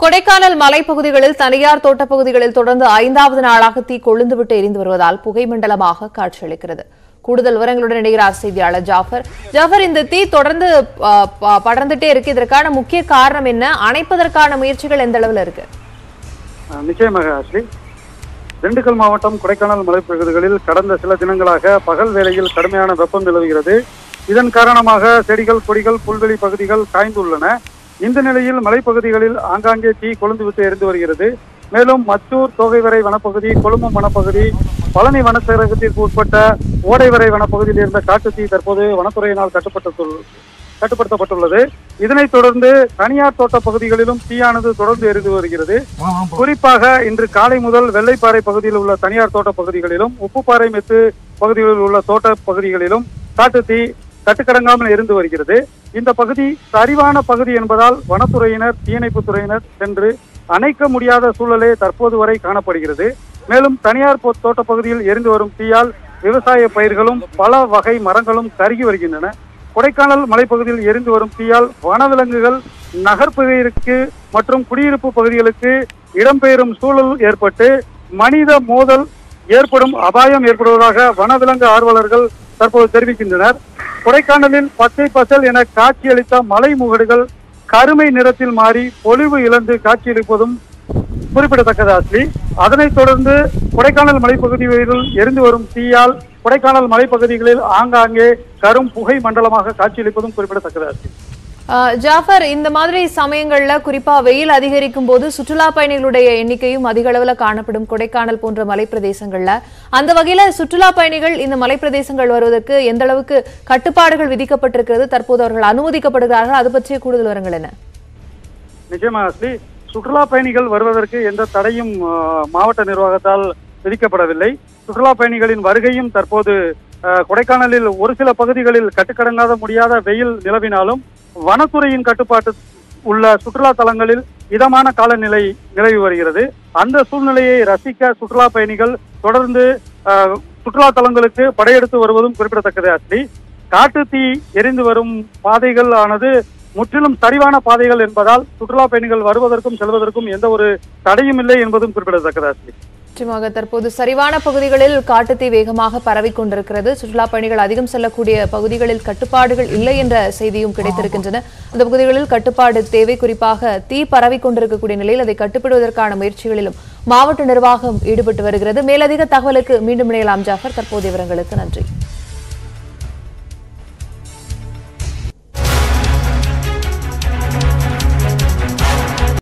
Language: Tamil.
கொடைக்கானல் மலைப்பகுதிகளில் தனியார் தோட்டப்பகுதிகளில் தொடர்ந்து ஐந்தாவது நாளாக தீ கொழுந்துவிட்டு எரிந்து வருவதால் புகை மண்டலமாக காட்சியளிக்கிறது. கூடுதல் விவரங்களுடன் இணைகிறார் செய்தியாளர் ஜாஃபர். ஜாஃபர் இந்த தீ தொடர்ந்து ப- படர்ந்துட்டே இருக்கு. இதற்கான முக்கிய காரணம் என்ன? அணைப்பதற்கான முயற்சிகள் எந்த அளவில் இருக்கு? நிச்சயமாக ஆஸ்லி திண்டுக்கல் மாவட்டம் கொடைக்கானல் மலைப்பகுதிகளில் கடந்த சில தினங்களாக பகல் வேளையில் கடுமையான வெப்பம் நிலவுகிறது. இதன் காரணமாக செடிகள் கொடிகள் புல்வெளி பகுதிகள் காய்ந்துள்ளன. இந்த நிலையில் மலைப்பகுதிகளில் ஆங்காங்கே தீ கொழுந்துவிட்டு எரிந்து வருகிறது. மேலும் மச்சூர் தோகைவரை வனப்பகுதி கொழும்பம் வனப்பகுதி பழனி வனச்சரகத்திற்கு உட்பட்ட ஓடைவரை வனப்பகுதியில் இருந்த காட்டு தீ தற்போது வனத்துறையினால் கட்டுப்பட்டு கட்டுப்படுத்தப்பட்டுள்ளது. இதனைத் தொடர்ந்து தனியார் தோட்ட பகுதிகளிலும் தீயானது தொடர்ந்து எரிந்து வருகிறது. குறிப்பாக இன்று காலை முதல் வெள்ளைப்பாறை பகுதியில் உள்ள தனியார் தோட்ட பகுதிகளிலும் உப்புப்பாறை மெத்து பகுதிகளில் உள்ள தோட்ட பகுதிகளிலும் காட்டு தீ கட்டுக்கடங்காமல் எரிந்து வருகிறது. இந்த பகுதி சரிவான பகுதி என்பதால் வனத்துறையினர் தீயணைப்பு துறையினர் சென்று அணைக்க முடியாத சூழலே தற்போது வரை காணப்படுகிறது. மேலும் தனியார் போ- தோட்ட பகுதியில் எரிந்து வரும் தீயால் விவசாய பயிர்களும் பல வகை மரங்களும் கருகி வருகின்றன. கொடைக்கானல் மலைப்பகுதியில் எரிந்து வரும் தீயால் வனவிலங்குகள் நகர்ப்பகுதிக்கு மற்றும் குடியிருப்பு பகுதிகளுக்கு இடம்பெயரும் சூழல் ஏற்பட்டு மனித மோதல் ஏற்படும் அபாயம் ஏற்படுவதாக வனவிலங்கு ஆர்வலர்கள் தற்போது தெரிவிக்கின்றனர். கொடைக்கானலில் பச்சை பசல் என காட்சியளித்த மலை முகடுகள் கருமை நிறத்தில் மாறி பொலிவு இழந்து காட்சியளிப்பதும் குறிப்பிடத்தக்கது அஸ்லி அதனைத் தொடர்ந்து கொடைக்கானல் மலைப்பகுதிகளில் எரிந்து வரும் தீயால் கொடைக்கானல் மலைப்பகுதிகளில் ஆங்காங்கே கரும் புகை மண்டலமாக காட்சியளிப்பதும் குறிப்பிடத்தக்கது அஸ்லி ஜாஃபர் இந்த மாதிரி சமயங்களில் குறிப்பாக வெயில் அதிகரிக்கும் போது சுற்றுலா பயணிகளுடைய எண்ணிக்கையும் அதிக அளவில் காணப்படும் கொடைக்கானல் போன்ற மலைப்பிரதேசங்களில். அந்த வகையில் சுற்றுலா பயணிகள் இந்த மலைப்பிரதேசங்கள் வருவதற்கு எந்த அளவுக்கு கட்டுப்பாடுகள் விதிக்கப்பட்டிருக்கிறது தற்போது அவர்கள் அனுமதிக்கப்படுகிறார்கள் அது பற்றிய கூடுதல் விவரங்கள் என்ன? நிச்சயமா சுற்றுலா பயணிகள் வருவதற்கு எந்த தடையும் மாவட்ட நிர்வாகத்தால் விதிக்கப்படவில்லை. சுற்றுலா பயணிகளின் வருகையும் தற்போது கொடைக்கானலில் ஒரு சில பகுதிகளில் கட்டுக்கடங்காத முடியாத வெயில் நிலவினாலும் வனத்துறையின் கட்டுப்பாட்டு உள்ள சுற்றுலா தலங்களில் இதமான காலநிலை நிலவி வருகிறது. அந்த சூழ்நிலையை ரசிக்க சுற்றுலா பயணிகள் தொடர்ந்து சுற்றுலா தலங்களுக்கு படையெடுத்து வருவதும் குறிப்பிடத்தக்கது அஸ்லி காட்டு தீ எரிந்து வரும் பாதைகள் ஆனது முற்றிலும் சரிவான பாதைகள் என்பதால் சுற்றுலா பயணிகள் வருவதற்கும் செல்வதற்கும் எந்த ஒரு தடையும் இல்லை என்பதும் குறிப்பிடத்தக்கது அஸ்லி நிச்சயமாக தற்போது சரிவான பகுதிகளில் காட்டுத்தீ வேகமாக பரவி கொண்டிருக்கிறது. சுற்றுலா பயணிகள் அதிகம் செல்லக்கூடிய பகுதிகளில் கட்டுப்பாடுகள் இல்லை என்ற செய்தியும் கிடைத்திருக்கின்றன. அந்த பகுதிகளில் கட்டுப்பாடு தேவை. குறிப்பாக தீ பரவி கொண்டிருக்கக்கூடிய நிலையில் அதை கட்டுப்படுவதற்கான முயற்சிகளிலும் மாவட்ட நிர்வாகம் ஈடுபட்டு வருகிறது. மேலதிக தகவலுக்கு மீண்டும் இணையலாம் ஜாஃபர். தற்போதைய விவரங்களுக்கு நன்றி.